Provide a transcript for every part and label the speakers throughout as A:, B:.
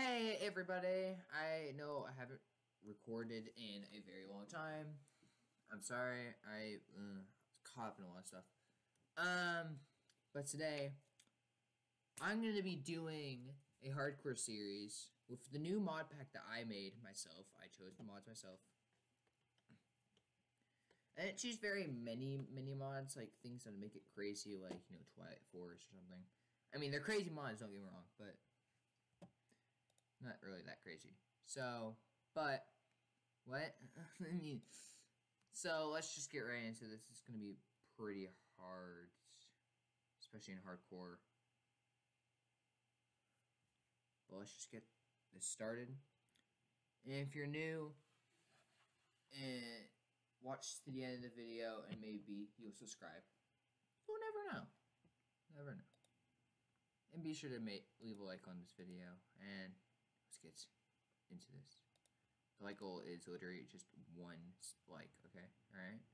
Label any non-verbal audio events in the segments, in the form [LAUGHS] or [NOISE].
A: Hey everybody! I know I haven't recorded in a very long time. I'm sorry, I uh, caught up in a lot of stuff. Um, but today I'm going to be doing a hardcore series with the new mod pack that I made myself. I chose the mods myself. And it choose very many mini mods, like things that make it crazy, like, you know, Twilight Forest or something. I mean, they're crazy mods, don't get me wrong, but not really that crazy. So, but, what? [LAUGHS] I mean, so let's just get right into this. It's going to be pretty hard, especially in hardcore. But let's just get this started. And if you're new, and watch to the end of the video, and maybe you'll subscribe. You'll never know. Never know. And be sure to make, leave a like on this video, and let's get into this. The like oh, goal is literally just one like, okay? Alright?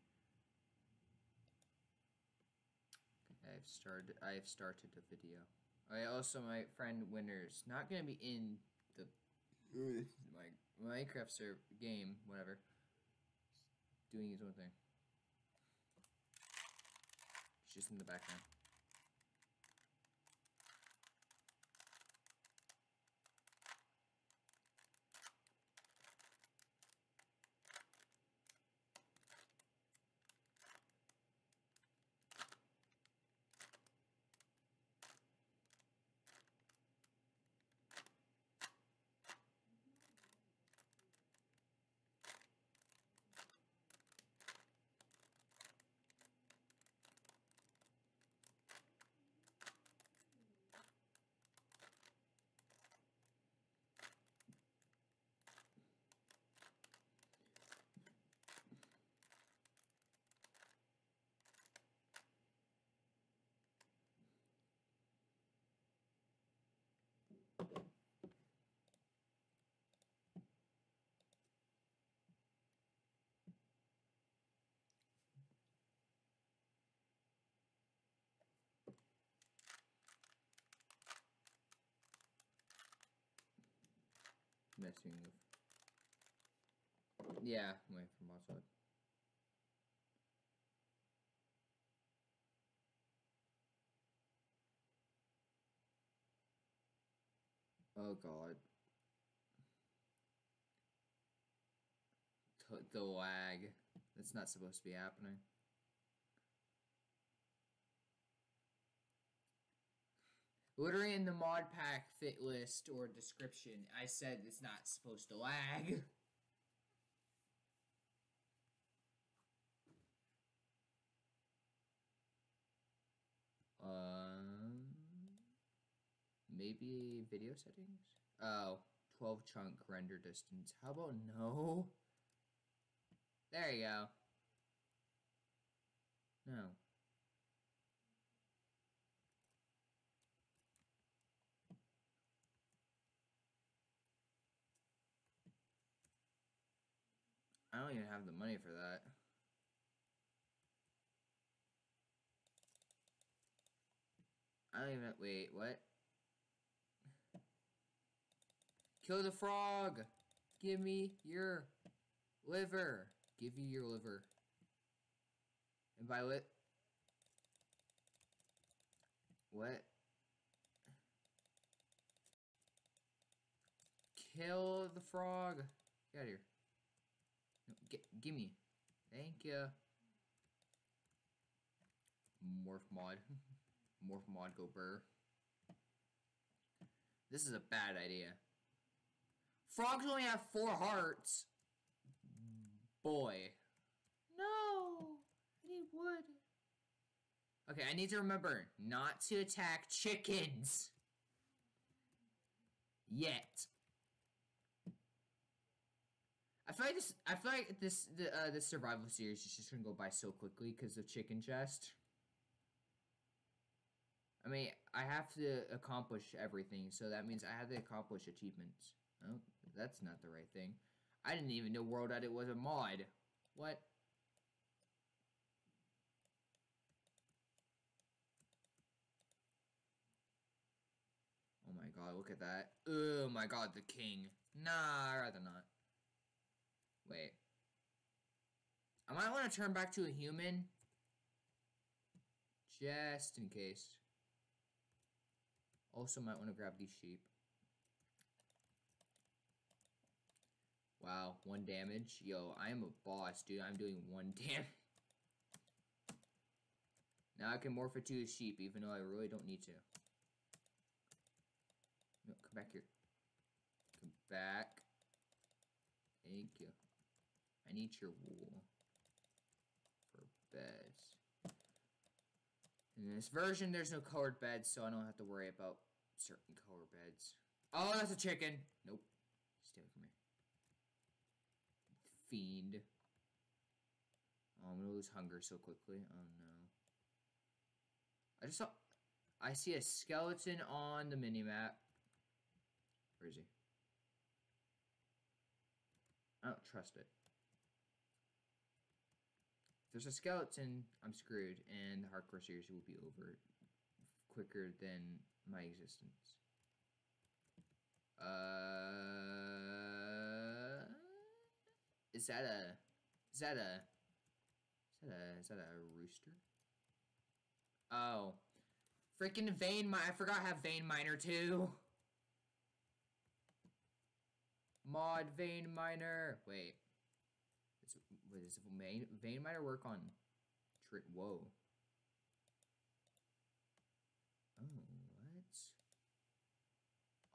A: Okay, I've started I've started the video. Okay, also my friend Winner's not gonna be in the [LAUGHS] my Minecraft server game, whatever. doing his own thing. It's just in the background. Messing with. Yeah, wait from outside. Oh god. T the lag. That's not supposed to be happening. Literally in the mod pack fit list or description, I said it's not supposed to lag. Um, maybe video settings? Oh, 12 chunk render distance. How about no? There you go. No. I don't even have the money for that. I don't even, wait, what? Kill the frog! Give me your liver! Give you your liver. And by what? What? Kill the frog! Get out of here. No, gimme. Thank you. Morph mod. [LAUGHS] Morph mod go burr. This is a bad idea. Frogs only have four hearts. Boy. No. I need wood. Okay, I need to remember not to attack chickens. Yet. I feel like this. I feel like this. The uh, this survival series is just gonna go by so quickly because of Chicken Chest. I mean, I have to accomplish everything, so that means I have to accomplish achievements. Oh, that's not the right thing. I didn't even know World Edit was a mod. What? Oh my god, look at that. Oh my god, the king. Nah, I'd rather not. Wait. I might want to turn back to a human. Just in case. Also might want to grab these sheep. Wow, one damage. Yo, I am a boss, dude. I'm doing one [LAUGHS] damage. Now I can morph it to a sheep, even though I really don't need to. No, come back here. Come back. Thank you. I need your wool for beds. In this version, there's no colored beds, so I don't have to worry about certain color beds. Oh, that's a chicken. Nope. Stay away from me. Fiend. Oh, I'm gonna lose hunger so quickly. Oh no. I just saw. I see a skeleton on the minimap. Where is he? I don't trust it. There's a skeleton, I'm screwed, and the hardcore series will be over quicker than my existence. Uh, is that a? Is that a? Is that a? Is that a rooster? Oh, freaking vein mine! I forgot I have vein miner too. Mod vein miner. Wait, is, wait, does vein vein miner work on? Tri Whoa.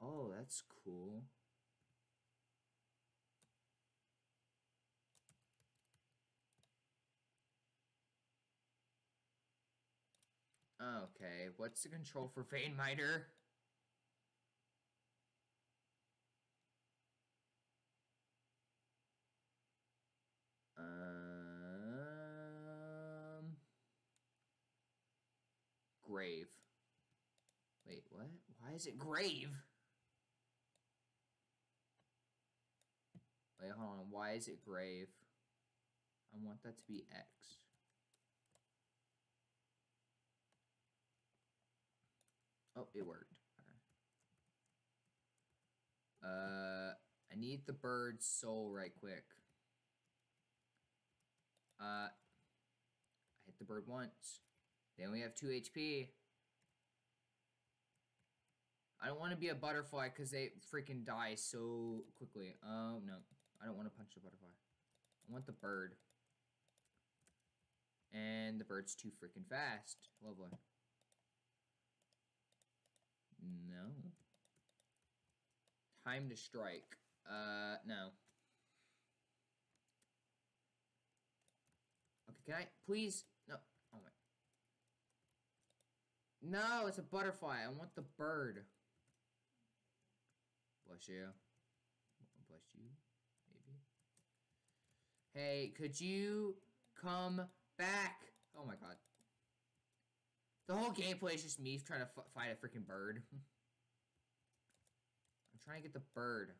A: Oh, oh, that's cool. Okay, what's the control for Vein Miner? Grave. Wait, what? Why is it grave? Wait, hold on. Why is it grave? I want that to be X. Oh, it worked. Uh, I need the bird's soul right quick. Uh, I hit the bird once. Then we have 2 HP. I don't want to be a butterfly because they freaking die so quickly. Oh, no. I don't want to punch the butterfly. I want the bird. And the bird's too freaking fast. Lovely. No. Time to strike. Uh, no. Okay, can I please? No. Oh my. No, it's a butterfly. I want the bird. Bless you. Bless you. Maybe. Hey, could you come back? Oh my god. The whole gameplay is just me trying to fight a freaking bird. [LAUGHS] I'm trying to get the bird.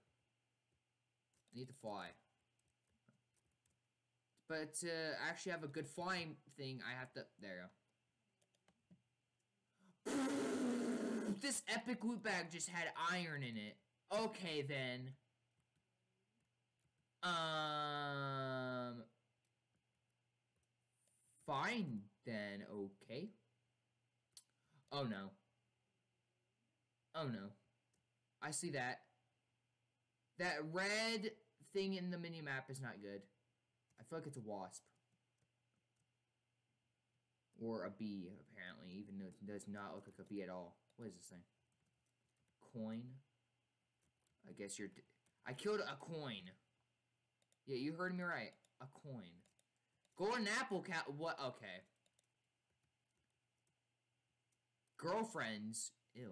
A: I need to fly. But uh, to actually have a good flying thing, I have to... There you go. This epic loot bag just had iron in it. Okay, then. Um. Fine then, okay. Oh no. Oh no. I see that. That red thing in the mini map is not good. I feel like it's a wasp. Or a bee, apparently, even though it does not look like a bee at all. What is this thing? Coin? I guess you're... I killed a coin. Yeah, you heard me right. A coin. Golden apple cat. What? Okay. Girlfriends. Ew.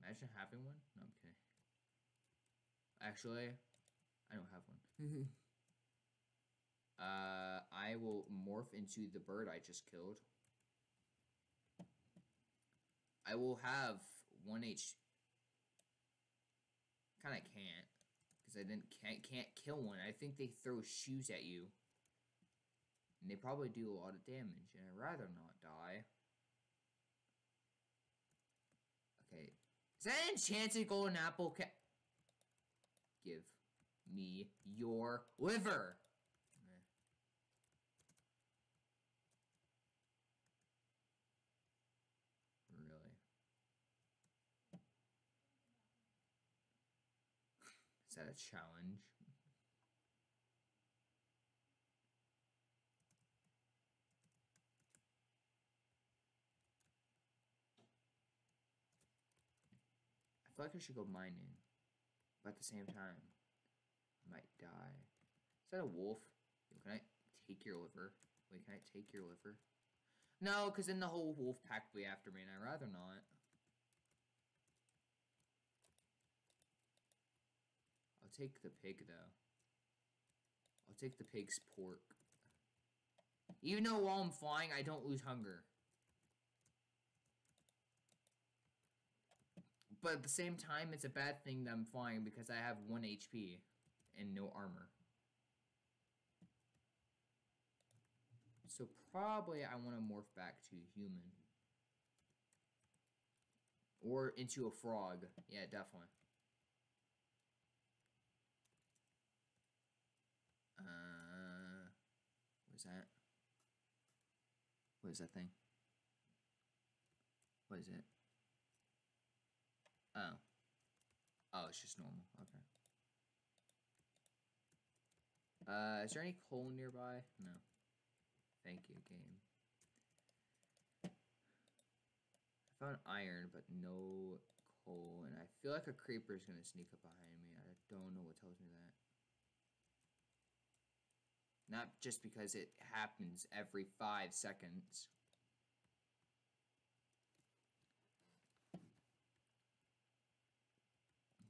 A: Imagine having one. No, I'm kidding. Actually, I don't have one. [LAUGHS] uh, I will morph into the bird I just killed. I will have one H. Kind of can't because I didn't can't can't kill one. I think they throw shoes at you, and they probably do a lot of damage. And I'd rather not die. Okay, Is that enchanted golden apple Give me your liver. Meh. Really? Is that a challenge? I feel like I should go mining. But at the same time, I might die. Is that a wolf? Yo, can I take your liver? Wait, can I take your liver? No, because then the whole wolf pack will be after me, and I'd rather not. Take the pig, though. I'll take the pig's pork. Even though while I'm flying, I don't lose hunger. But at the same time, it's a bad thing that I'm flying because I have 1 HP and no armor. So probably I want to morph back to human. Or into a frog. Yeah, definitely. What is that? That thing? What is it? Oh. Oh, it's just normal. Okay. Uh, is there any coal nearby? No. Thank you, game. I found iron, but no coal, and I feel like a creeper is gonna sneak up behind me. I don't know what tells me that. Not just because it happens every five seconds.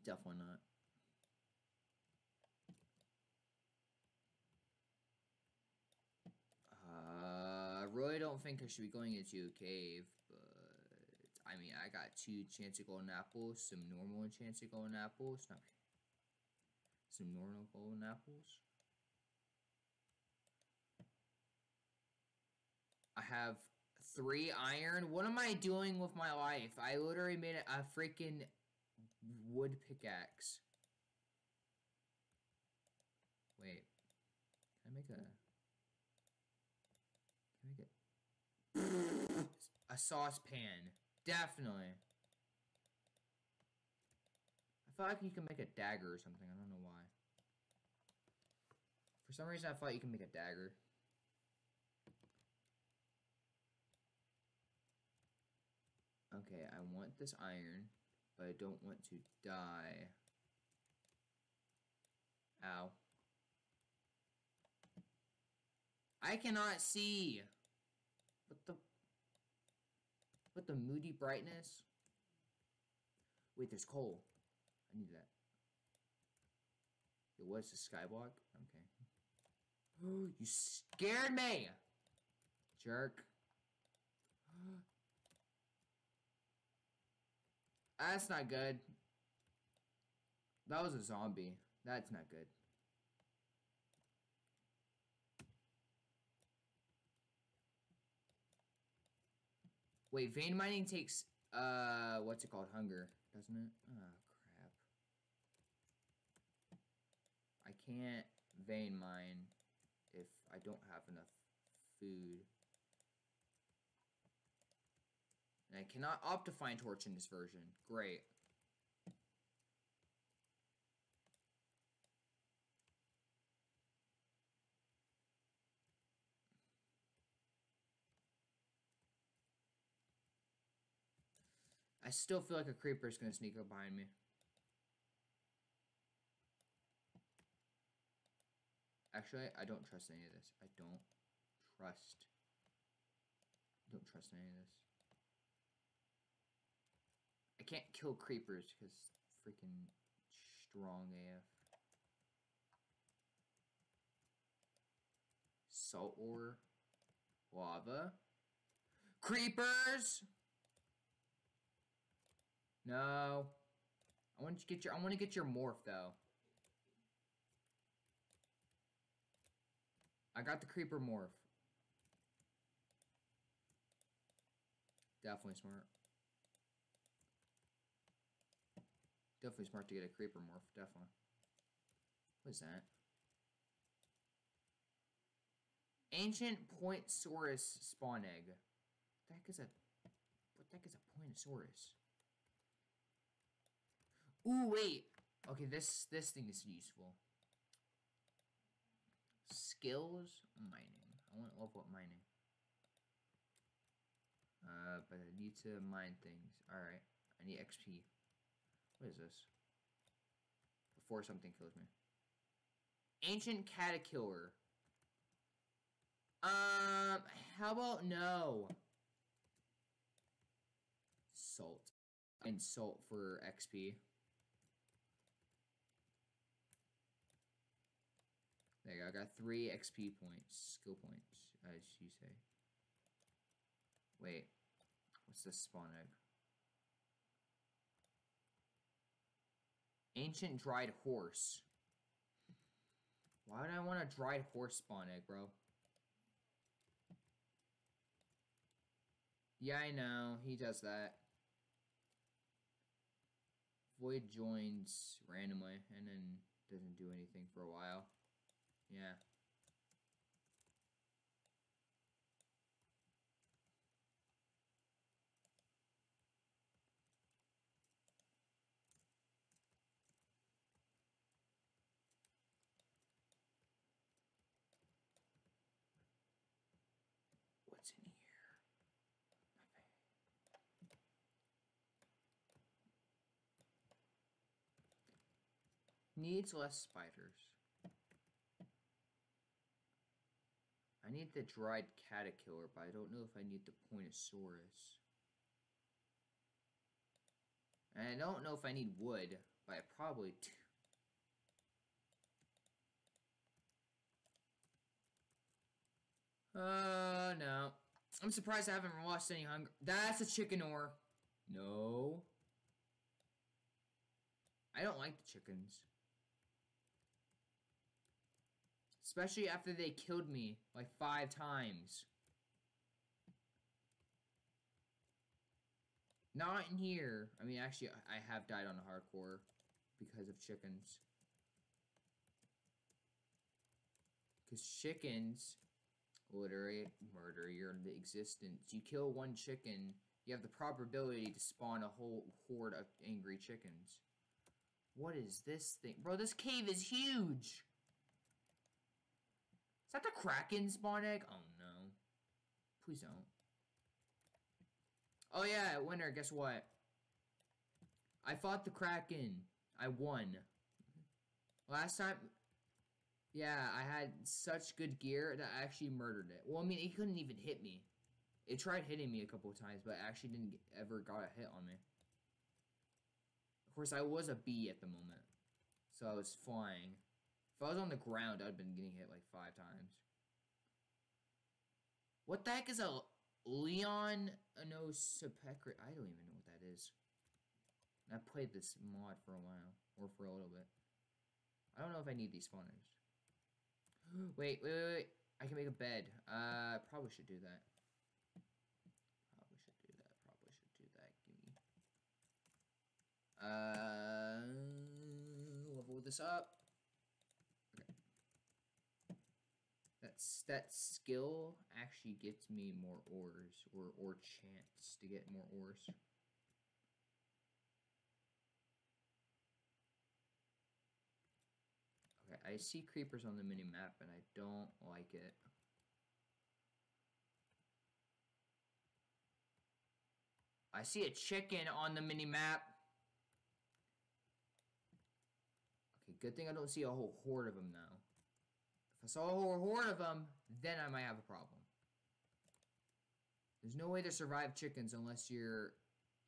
A: Definitely not. Uh, I really don't think I should be going into a cave, but I mean, I got two Chancey Golden Apples, some normal Chancey Golden Apples, not some normal Golden Apples. I have three iron. What am I doing with my life? I literally made a freaking wood pickaxe. Wait. Can I make a... Can I make it? a saucepan. Definitely. I feel like you can make a dagger or something. I don't know why. For some reason, I thought you can make a dagger. Okay, I want this iron, but I don't want to die. Ow. I cannot see. What the? What the moody brightness? Wait, there's coal. I need that. It was the skyblock? Okay. [GASPS] you scared me! Jerk. [GASPS] That's not good. That was a zombie. That's not good. Wait, vein mining takes, uh, what's it called? Hunger, doesn't it? Oh, crap. I can't vein mine if I don't have enough food. And I cannot Optifine Torch in this version. Great. I still feel like a creeper is going to sneak up behind me. Actually, I don't trust any of this. I don't trust. Don't trust any of this. I can't kill creepers because freaking strong AF. Salt ore. Lava. Creepers! No. I want to get your I want to get your morph though. I got the creeper morph. Definitely smart. Definitely smart to get a creeper morph, definitely. What is that? Ancient Pointsaurus spawn egg. What the heck is a what the heck is a Pointosaurus? Ooh, wait. Okay, this this thing is useful. Skills mining. I want to level up mining. Uh, but I need to mine things. Alright. I need XP. What is this? Before something kills me. Ancient Caterkiller. Um, how about no? Salt. And salt for XP. There you go. I got three XP points. Skill points, as you say. Wait. What's this spawn egg? Ancient dried horse. Why would I want a dried horse spawn egg, bro? Yeah, I know. He does that. Void joins randomly and then doesn't do anything for a while. Yeah. What's in here? Needs less spiders. I need the dried caterpillar, but I don't know if I need the Pointosaurus. And I don't know if I need wood, but I probably do. Uh, no. I'm surprised I haven't lost any hunger. That's a chicken ore. No. I don't like the chickens. Especially after they killed me like five times. Not in here. I mean, actually, I have died on hardcore because of chickens. Because chickens literally murder your existence. You kill one chicken, you have the probability to spawn a whole horde of angry chickens. What is this thing? Bro, this cave is huge! Is that the Kraken spawn egg? Oh no. Please don't. Oh yeah, winner, guess what? I fought the Kraken. I won. Last time, yeah, I had such good gear that I actually murdered it. Well, I mean, it couldn't even hit me. It tried hitting me a couple of times, but actually didn't ever got a hit on me. Of course, I was a bee at the moment, so I was flying. If I was on the ground, I'd been getting hit like five times. What the heck is a Leon Anosepecri? I don't even know what that is. I played this mod for a while, or for a little bit. I don't know if I need these spawners. [GASPS] wait, wait, wait, wait. I can make a bed. Uh, probably should do that. Probably should do that. Probably should do that. Give me. Uh, level this up. Okay. That's that skill actually gets me more ores, or or chance to get more ores. Okay, I see creepers on the mini map and I don't like it. I see a chicken on the mini map. Okay, good thing I don't see a whole horde of them now. I saw a whole horde of them, then I might have a problem. There's no way to survive chickens unless you're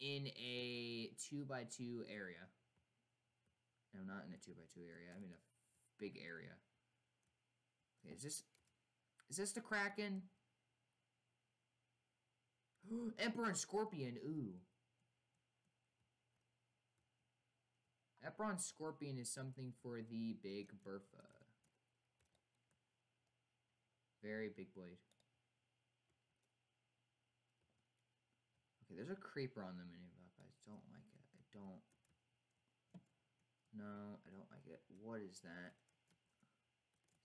A: in a 2 by 2 area. No, not in a 2 by 2 area. I'm in a big area. Okay, is this... Is this the Kraken? [GASPS] Emperor and Scorpion, ooh. Emperor Scorpion is something for the Big Bertha. Very big blade. Okay, there's a creeper on the mini map. I don't like it. I don't No, I don't like it. What is that?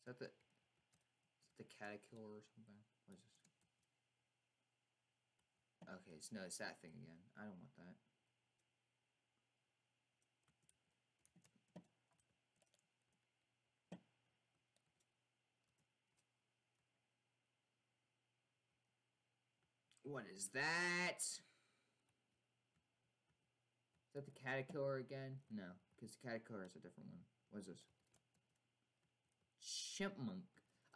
A: Is that the... Is that the caterpillar or something? What is this? Okay, so no, it's that thing again. I don't want that. What is that? Is that the caterpillar again? No, because the caterpillar is a different one. What is this? Chipmunk.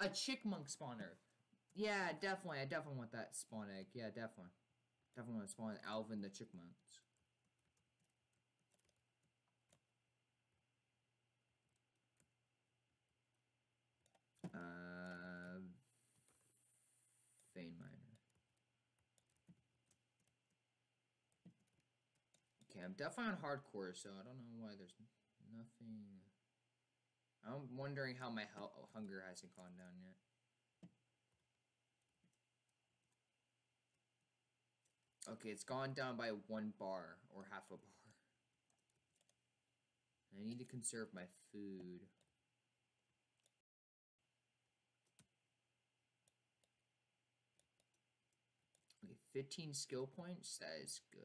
A: A chickmunk spawner. Yeah, definitely. I definitely want that spawn egg. Yeah, definitely. Definitely want to spawn Alvin the chickmunks. Uh, vein miner. Okay, Definitely on hardcore, so I don't know why there's nothing. I'm wondering how my hunger hasn't gone down yet. Okay, it's gone down by one bar or half a bar. I need to conserve my food. Okay, 15 skill points. That is good.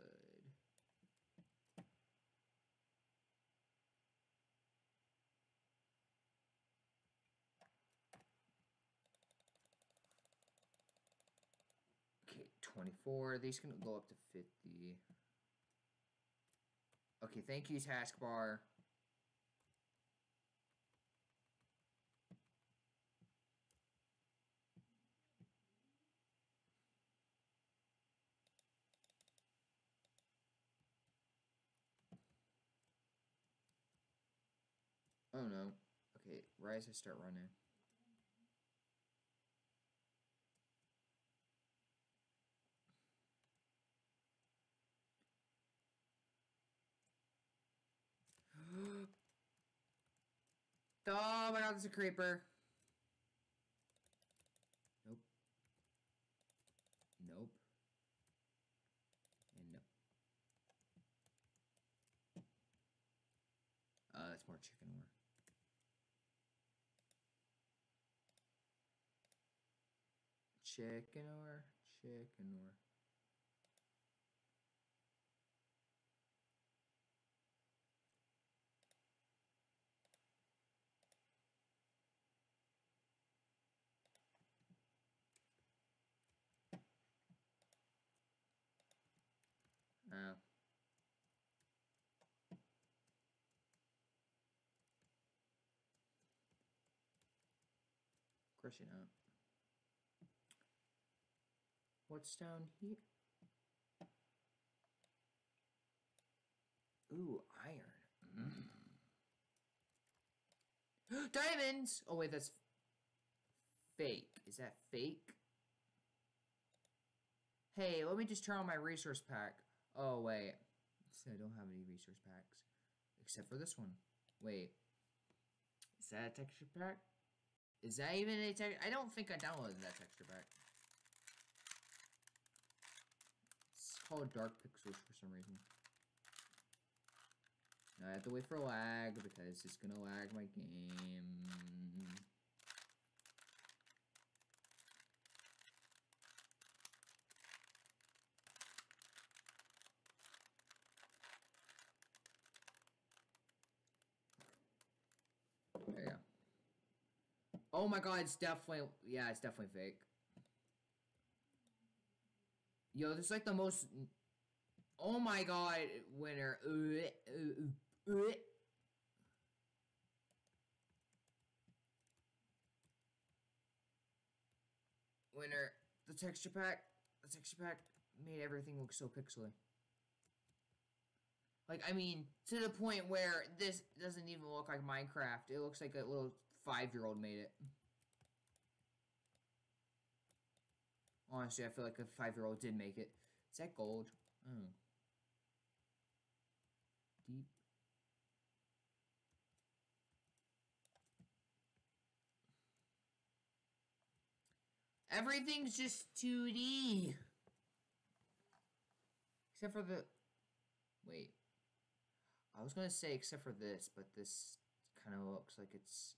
A: Okay, 24. These can go up to 50. Okay, thank you, taskbar. Oh no. Okay, rise I start running. Oh my god, there's a creeper. Nope. Nope. And nope. Uh, that's more chicken ore. Chicken ore, chicken ore. Oh. Of course you don't. What's down here? Ooh, iron. Mm. [GASPS] Diamonds! Oh, wait, that's fake. Is that fake? Hey, let me just turn on my resource pack. Oh, wait. So I don't have any resource packs. Except for this one. Wait. Is that a texture pack? Is that even a texture? I don't think I downloaded that texture pack. It's called Dark Pixels for some reason. Now I have to wait for a lag because it's gonna lag my game. There you go. Oh my god, it's definitely, yeah, it's definitely fake. Yo, this is like the most, oh my god, winner. Uh, uh, uh, winner, the texture pack, the texture pack made everything look so pixely. Like, I mean, to the point where this doesn't even look like Minecraft. It looks like a little five-year-old made it. Honestly, I feel like a five-year-old did make it. Is that gold? Oh. Deep. Everything's just 2D. Except for the... Wait. I was gonna say except for this, but this kind of looks like it's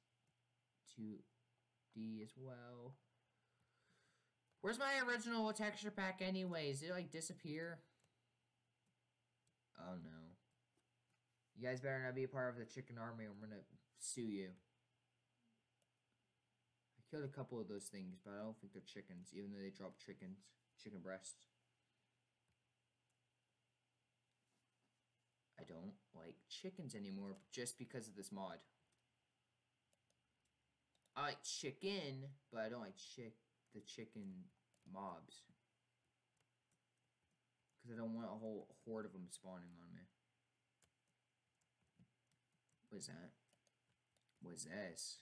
A: 2D as well. Where's my original texture pack anyways? Did it like disappear? Oh no. You guys better not be a part of the chicken army or I'm gonna sue you. I killed a couple of those things, but I don't think they're chickens, even though they drop chickens, chicken breasts. I don't like chickens anymore just because of this mod. I like chicken, but I don't like chick the chicken mobs. Because I don't want a whole horde of them spawning on me. What's that? What's this?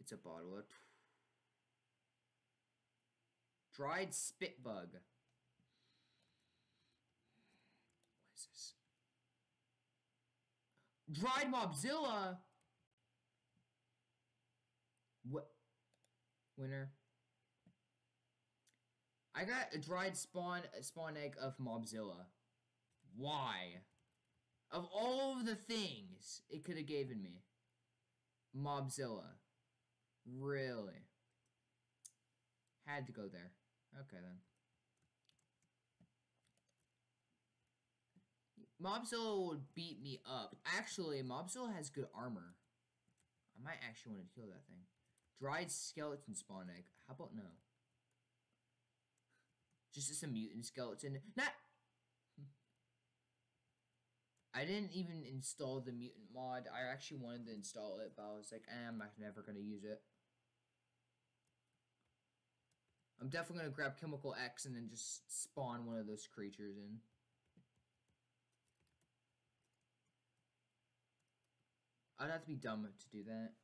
A: It's a bottle of dried spit bug. What is this? Dried Mobzilla. What? Winner. I got a dried spawn spawn egg of Mobzilla. Why? Of all of the things it could have given me. Mobzilla. Really? Had to go there. Okay then. Mobzilla would beat me up. Actually, Mobzilla has good armor. I might actually want to kill that thing. Dried skeleton spawn egg. How about no? Just as a mutant skeleton. Not. [LAUGHS] I didn't even install the mutant mod. I actually wanted to install it, but I was like, eh, I'm not, never to use it. I'm definitely to grab Chemical X and then just spawn one of those creatures in. I'd have to be dumb to do that.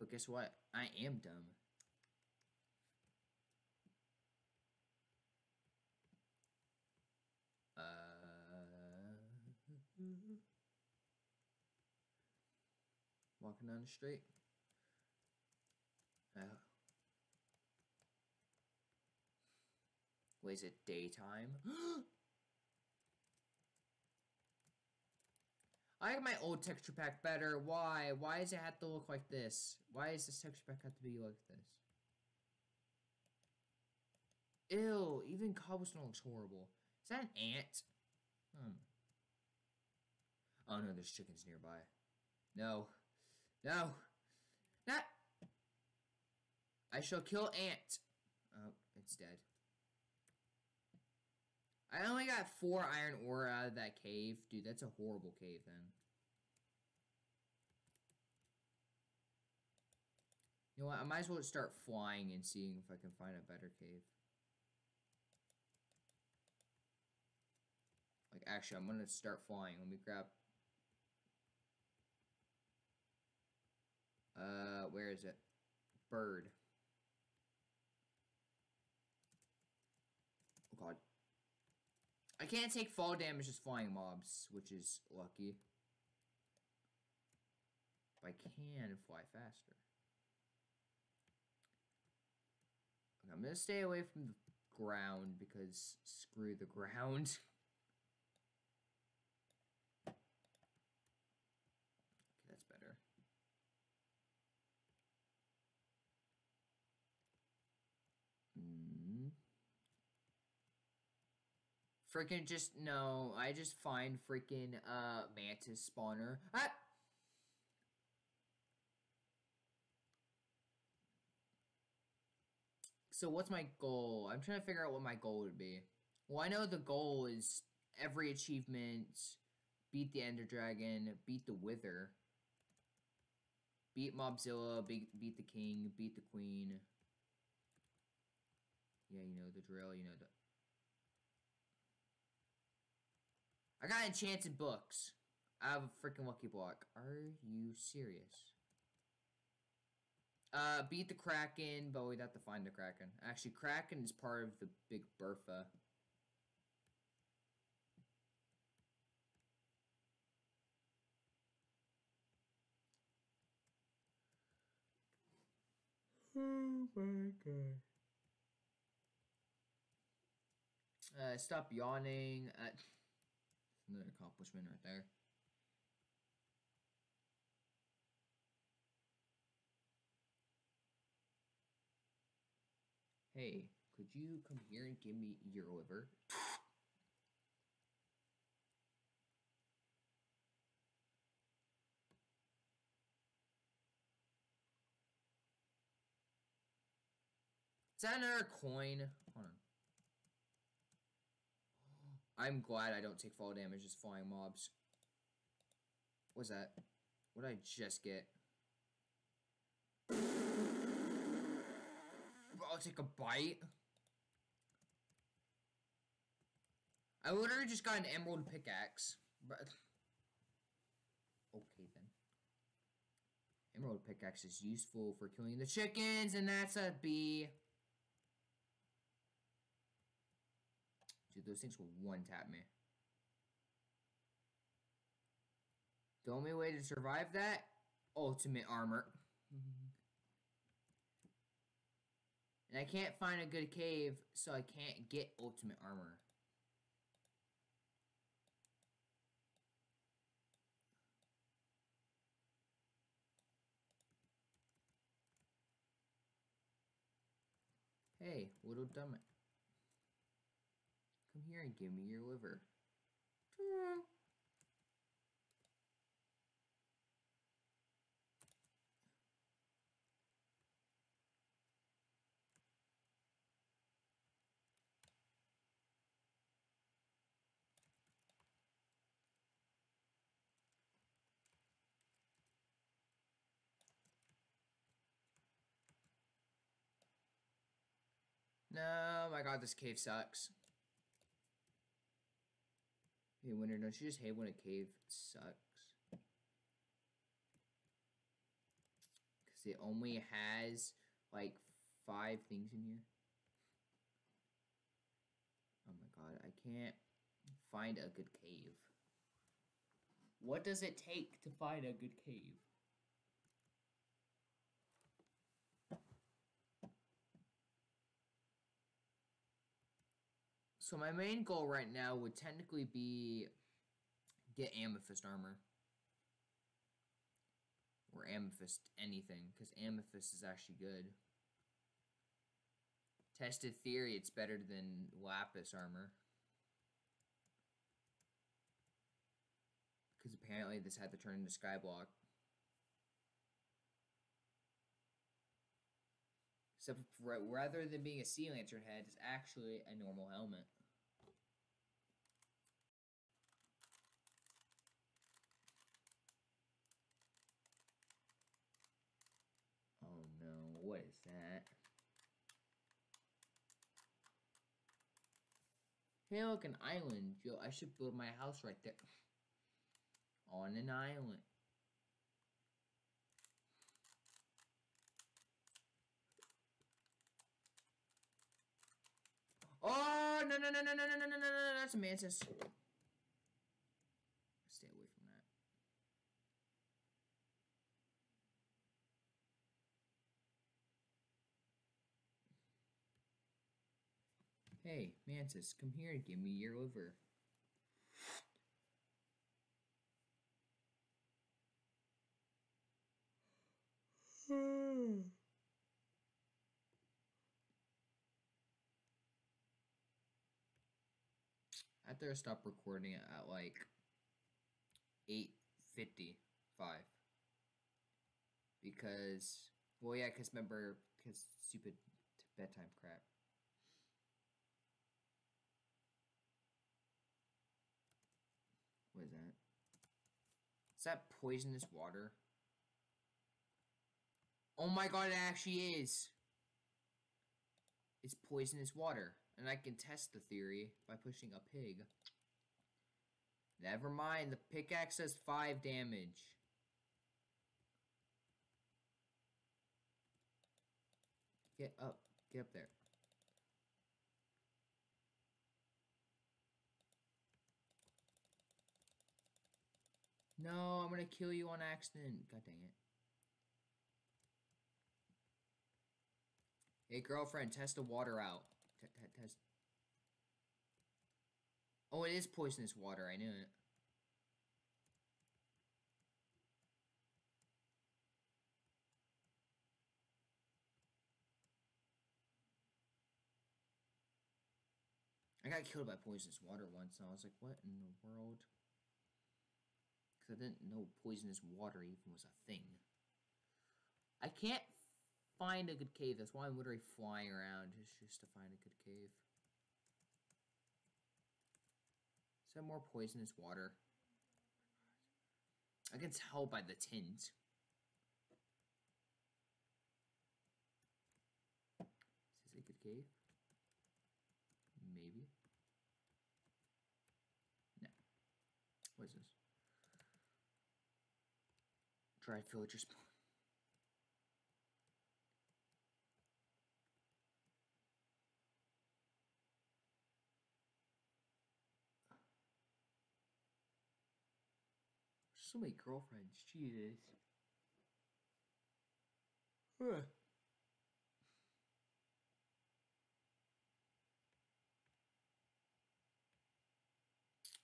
A: But guess what? I am dumb. Uh, walking down the street. Uh, wait, is it daytime? [GASPS] [GASPS] I like my old texture pack better. Why? Why does it have to look like this? Why does this texture pack have to be like this? Ew, even cobblestone looks horrible. Is that an ant? Hmm. Oh no, there's chickens nearby. No. No. Not. I shall kill ant. Oh, it's dead. I only got four iron ore out of that cave. Dude, that's a horrible cave then. You know what? I might as well start flying and seeing if I can find a better cave. Like, actually, I'm to start flying. Let me grab... Uh, where is it? Bird. Oh, God. I can't take fall damage just flying mobs, which is lucky. But I can fly faster. Okay, I'm gonna stay away from the ground because screw the ground. [LAUGHS] okay, that's better. Freaking just, no, I just find freaking, uh, mantis spawner. Ah! So what's my goal? I'm trying to figure out what my goal would be. Well, I know the goal is every achievement, beat the Ender Dragon, beat the Wither, beat Mobzilla, beat, beat the King, beat the Queen. Yeah, you know the drill, you know the... I got enchanted books. I have a freaking lucky block. Are you serious? Uh, beat the Kraken, but we'd have to find the Kraken. Actually, Kraken is part of the Big Bertha. Oh my god. Uh, stop yawning. Uh, another accomplishment right there. Hey, could you come here and give me your liver? Is that another coin? Hold on. I'm glad I don't take fall damage as flying mobs. What's that? What did I just get? I'll take a bite. I literally just got an emerald pickaxe. But [LAUGHS] okay then. Emerald pickaxe is useful for killing the chickens, and that's a bee. Dude, those things will one tap me. The only way to survive that, ultimate armor. and I can't find a good cave, so I can't get ultimate armor. Hey, little dumb Come here and give me your liver. No, my god, this cave sucks. Hey, Winter, don't you just hate when a cave sucks? Because it only has, like, five things in here. Oh my god, I can't find a good cave. What does it take to find a good cave? So my main goal right now would technically be get amethyst armor. Or amethyst anything, because amethyst is actually good. Tested theory, it's better than lapis armor. Because apparently this had to turn into skyblock. Except rather than being a sea lantern head, it's actually a normal helmet. What is that? Hey, look, an island. Yo, I should build my house right there. On an island. Oh, no, no, no, no, no, no, no, no, no, no, that's a mantis. Hey, Mantis, come here and give me your liver. After I stop recording at like 8.55. Because, well yeah, because remember, because stupid bedtime crap. What is that? Is that poisonous water? Oh my god, it actually is! It's poisonous water. And I can test the theory by pushing a pig. Never mind, the pickaxe does 5 damage. Get up. Get up there. No, I'm gonna kill you on accident. God dang it. Hey, girlfriend, test the water out. T -t Test. Oh, it is poisonous water. I knew it. I got killed by poisonous water once, and I was like, what in the world? Because I didn't know poisonous water even was a thing. I can't find a good cave. That's why I'm literally flying around just, just to find a good cave. Is there more poisonous water? I can tell by the tint. Is this a good cave? Maybe. No. What is this? Dried villager spawn. So many girlfriends. Jesus. Huh.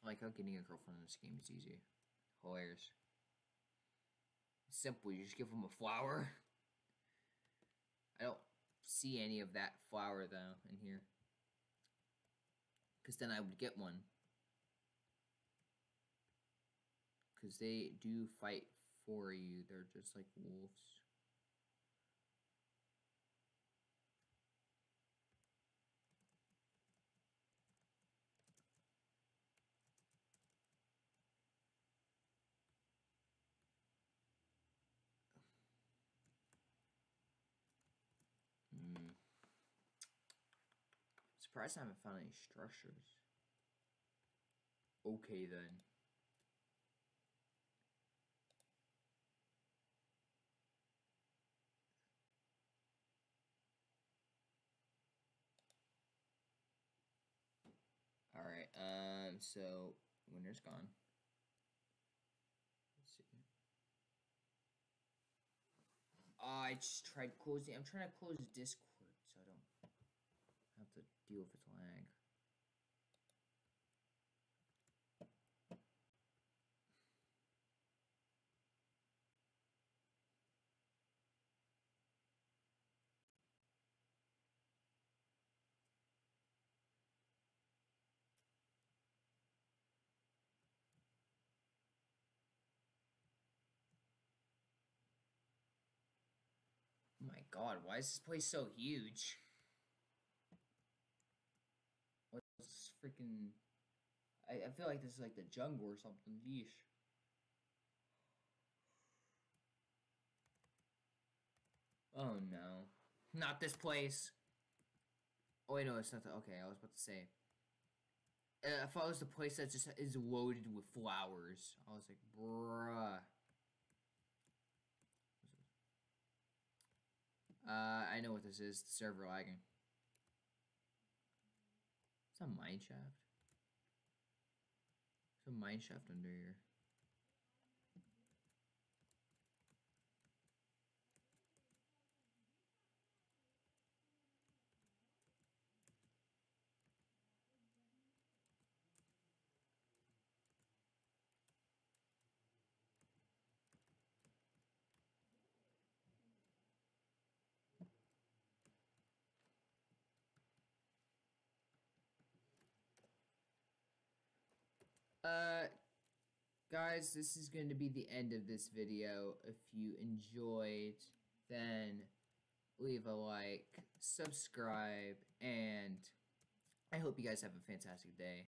A: I like how getting a girlfriend in this game is easy. Hilarious. Simple, you just give them a flower. I don't see any of that flower though in here. Because then I would get one. Because they do fight for you. They're just like wolves. Hmm. Surprised I haven't found any structures. Okay then. Alright, um, so winter's gone. Let's see. Oh, I just tried closing. I'm trying to close Discord so I don't have to deal with its lag. Oh my god, why is this place so huge? What's this freaking... I, I feel like this is like the jungle or something. Yeesh. Oh no. Not this place. Oh no, it's not the... Okay, I was about to say. Uh, I thought it was the place that just is loaded with flowers. I was like, bruh. Uh, I know what this is. The server lagging. It's a mine shaft. There's a mine shaft under here. Uh, guys, this is going to be the end of this video. If you enjoyed, then leave a like, subscribe, and I hope you guys have a fantastic day.